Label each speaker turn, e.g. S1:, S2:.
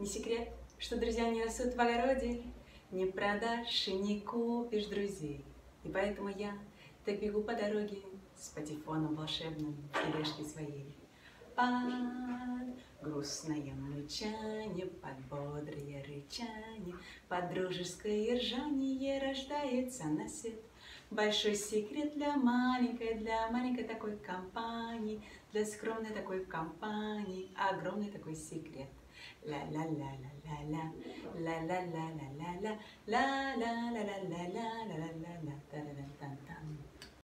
S1: Не секрет, что друзья не растут в огороде, Не продашь и не купишь друзей. И поэтому я так бегу по дороге С патефоном волшебным в тележке своей. Под грустное мычание, под бодрое рычание, Под дружеское ржание рождается на свет Большой секрет для маленькой, для маленькой такой компании, для скромной такой компании, огромный такой секрет. Ла-ла-ла-ла-ла-ла, ла-ла-ла-ла-ла-ла, та-да-дан-тан-тан.